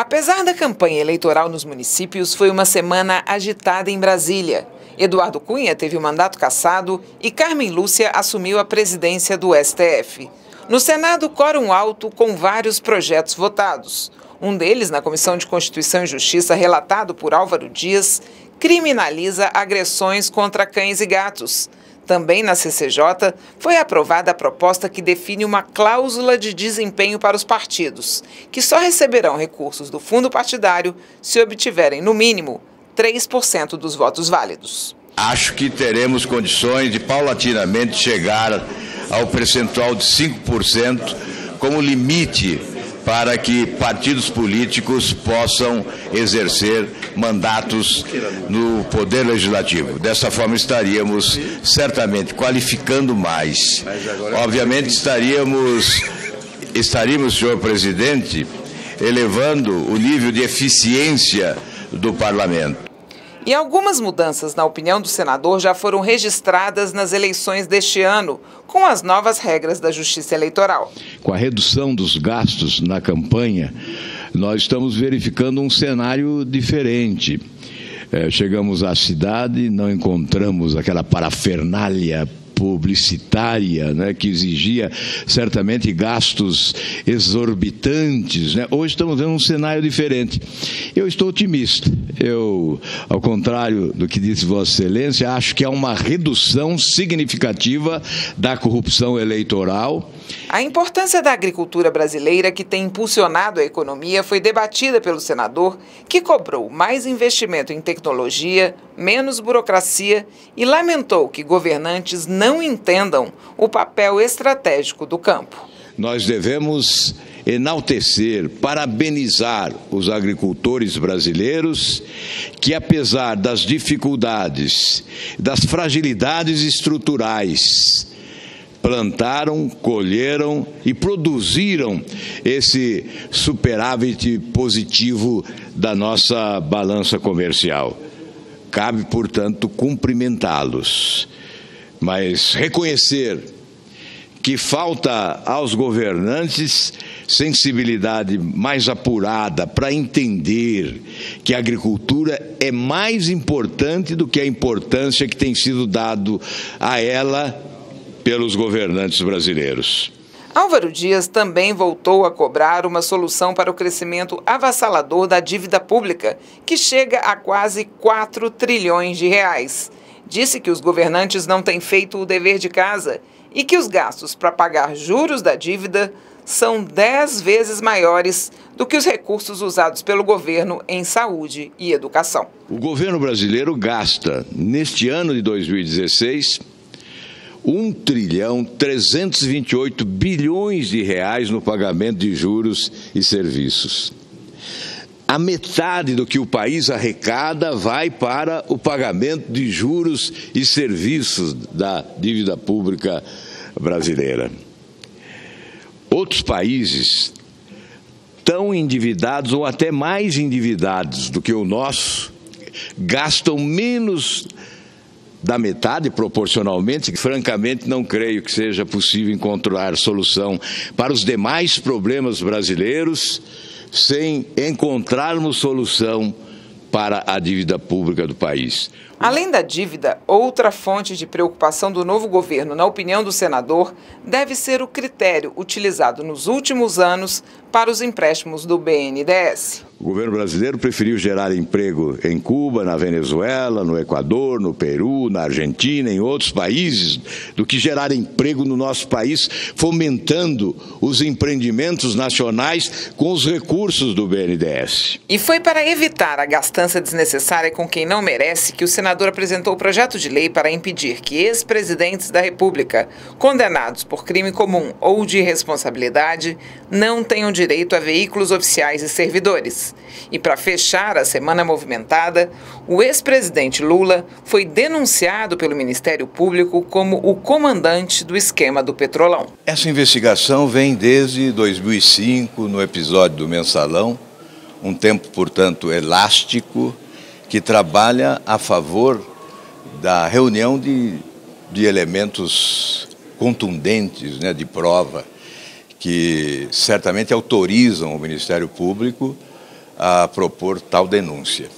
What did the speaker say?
Apesar da campanha eleitoral nos municípios, foi uma semana agitada em Brasília. Eduardo Cunha teve o mandato cassado e Carmen Lúcia assumiu a presidência do STF. No Senado, quórum alto com vários projetos votados. Um deles, na Comissão de Constituição e Justiça, relatado por Álvaro Dias, criminaliza agressões contra cães e gatos. Também na CCJ foi aprovada a proposta que define uma cláusula de desempenho para os partidos, que só receberão recursos do fundo partidário se obtiverem, no mínimo, 3% dos votos válidos. Acho que teremos condições de paulatinamente chegar ao percentual de 5% como limite para que partidos políticos possam exercer mandatos no Poder Legislativo. Dessa forma, estaríamos certamente qualificando mais. Obviamente, estaríamos, estaríamos, senhor presidente, elevando o nível de eficiência do parlamento. E algumas mudanças, na opinião do senador, já foram registradas nas eleições deste ano, com as novas regras da Justiça Eleitoral. Com a redução dos gastos na campanha, nós estamos verificando um cenário diferente. É, chegamos à cidade, não encontramos aquela parafernália publicitária, né, que exigia certamente gastos exorbitantes. Né? Hoje estamos vendo um cenário diferente. Eu estou otimista. Eu, ao contrário do que disse Vossa Excelência, acho que há uma redução significativa da corrupção eleitoral. A importância da agricultura brasileira, que tem impulsionado a economia, foi debatida pelo senador, que cobrou mais investimento em tecnologia, menos burocracia e lamentou que governantes não entendam o papel estratégico do campo. Nós devemos enaltecer, parabenizar os agricultores brasileiros que, apesar das dificuldades, das fragilidades estruturais, plantaram, colheram e produziram esse superávit positivo da nossa balança comercial. Cabe, portanto, cumprimentá-los, mas reconhecer que falta aos governantes sensibilidade mais apurada para entender que a agricultura é mais importante do que a importância que tem sido dado a ela pelos governantes brasileiros. Álvaro Dias também voltou a cobrar uma solução para o crescimento avassalador da dívida pública, que chega a quase 4 trilhões de reais. Disse que os governantes não têm feito o dever de casa e que os gastos para pagar juros da dívida são 10 vezes maiores do que os recursos usados pelo governo em saúde e educação. O governo brasileiro gasta, neste ano de 2016, 1 trilhão 328 bilhões de reais no pagamento de juros e serviços. A metade do que o país arrecada vai para o pagamento de juros e serviços da dívida pública brasileira. Outros países tão endividados ou até mais endividados do que o nosso gastam menos da metade proporcionalmente, francamente não creio que seja possível encontrar solução para os demais problemas brasileiros sem encontrarmos solução para a dívida pública do país. Além da dívida, outra fonte de preocupação do novo governo, na opinião do senador, deve ser o critério utilizado nos últimos anos para os empréstimos do BNDES. O governo brasileiro preferiu gerar emprego em Cuba, na Venezuela, no Equador, no Peru, na Argentina, em outros países, do que gerar emprego no nosso país, fomentando os empreendimentos nacionais com os recursos do BNDES. E foi para evitar a gastança desnecessária com quem não merece que o senador apresentou o projeto de lei para impedir que ex-presidentes da República, condenados por crime comum ou de irresponsabilidade, não tenham direito a veículos oficiais e servidores. E para fechar a semana movimentada, o ex-presidente Lula foi denunciado pelo Ministério Público como o comandante do esquema do Petrolão. Essa investigação vem desde 2005, no episódio do Mensalão, um tempo, portanto, elástico, que trabalha a favor da reunião de, de elementos contundentes né, de prova que certamente autorizam o Ministério Público a propor tal denúncia.